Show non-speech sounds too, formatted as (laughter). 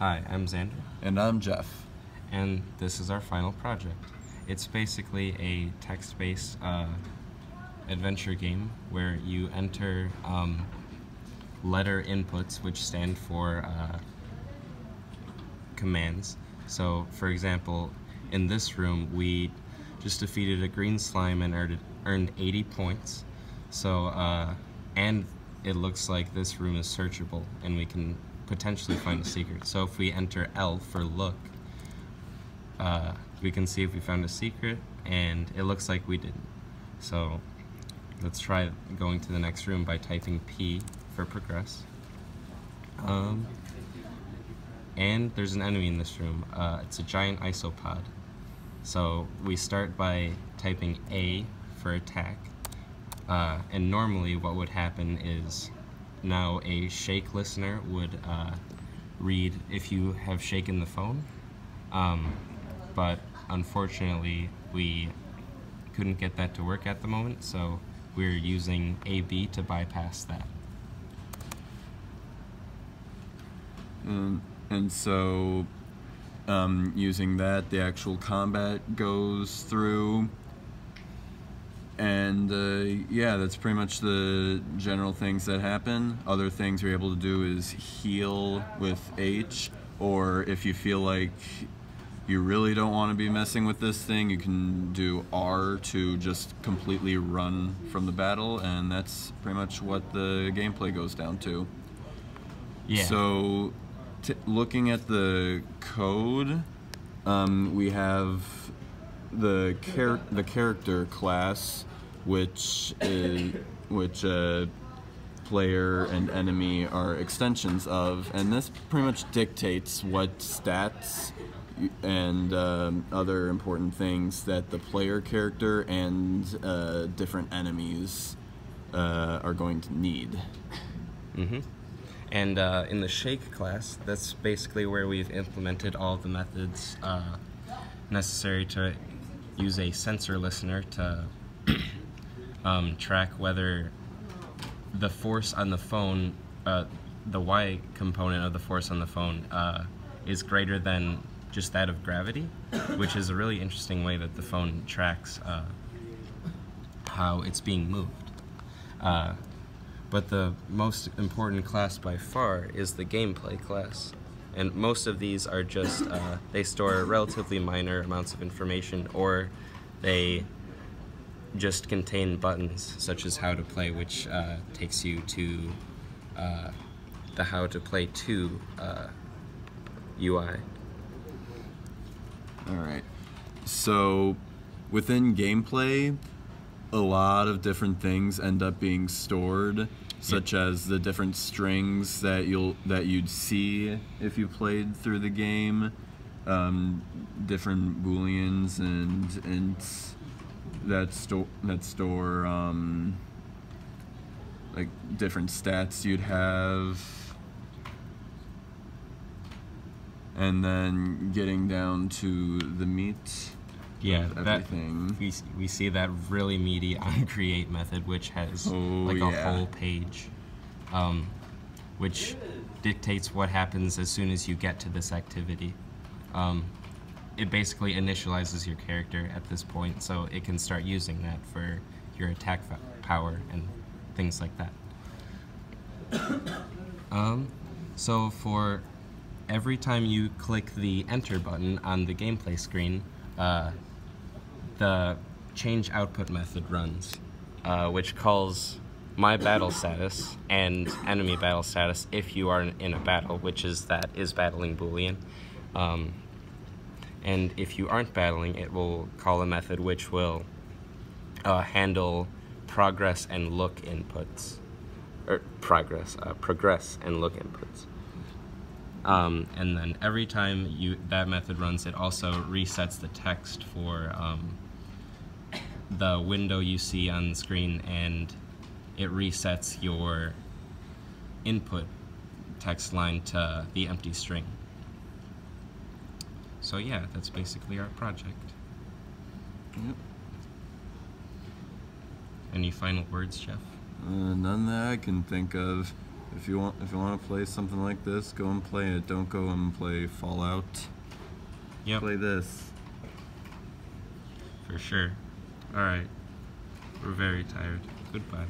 Hi, I'm Xander. And I'm Jeff. And this is our final project. It's basically a text-based uh, adventure game where you enter um, letter inputs which stand for uh, commands. So, for example, in this room we just defeated a green slime and earned, earned 80 points. So, uh, and it looks like this room is searchable and we can potentially find a secret. So if we enter L for look, uh, we can see if we found a secret, and it looks like we didn't. So let's try going to the next room by typing P for progress. Um, and there's an enemy in this room. Uh, it's a giant isopod. So we start by typing A for attack. Uh, and normally what would happen is now, a shake listener would uh, read if you have shaken the phone, um, but unfortunately, we couldn't get that to work at the moment, so we're using AB to bypass that. Um, and so, um, using that, the actual combat goes through and uh, yeah, that's pretty much the general things that happen. Other things you're able to do is heal with H, or if you feel like you really don't want to be messing with this thing, you can do R to just completely run from the battle, and that's pretty much what the gameplay goes down to. Yeah. So, looking at the code, um, we have the char- the character class which is which player and enemy are extensions of, and this pretty much dictates what stats and um, other important things that the player character and uh, different enemies uh, are going to need. Mm-hmm. And uh, in the Shake class, that's basically where we've implemented all the methods uh, necessary to use a sensor listener to (clears throat) um, track whether the force on the phone, uh, the y component of the force on the phone, uh, is greater than just that of gravity, which is a really interesting way that the phone tracks uh, how it's being moved. Uh, but the most important class by far is the gameplay class. And most of these are just, uh, they store relatively minor amounts of information or they just contain buttons such as how to play, which uh, takes you to uh, the how to play to uh, UI. All right. So within gameplay, a lot of different things end up being stored, such yep. as the different strings that you'll that you'd see if you played through the game, um, different booleans and and that store that store um, like different stats you'd have and then getting down to the meat yeah everything that, we, we see that really meaty (laughs) on create method which has oh, like a yeah. whole page um, which dictates what happens as soon as you get to this activity um, it basically initializes your character at this point, so it can start using that for your attack power and things like that. (coughs) um, so for every time you click the enter button on the gameplay screen, uh, the change output method runs, uh, which calls my battle status and enemy battle status if you are in a battle, which is that is battling boolean. Um, and if you aren't battling, it will call a method which will uh, handle progress and look inputs, or progress, uh, progress and look inputs. Um, and then every time you that method runs, it also resets the text for um, the window you see on the screen, and it resets your input text line to the empty string. So yeah, that's basically our project. Yep. Any final words, Jeff? Uh, none that I can think of. if you want if you want to play something like this, go and play it. Don't go and play Fallout. Yep. Play this. For sure. All right. We're very tired. Goodbye.